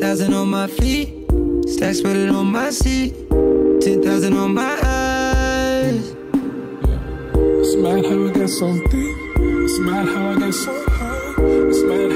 10,000 on my feet. Stacks with it on my seat. 10,000 on my eyes. It's mad how I got so deep. It's mad how I got so high. It's mad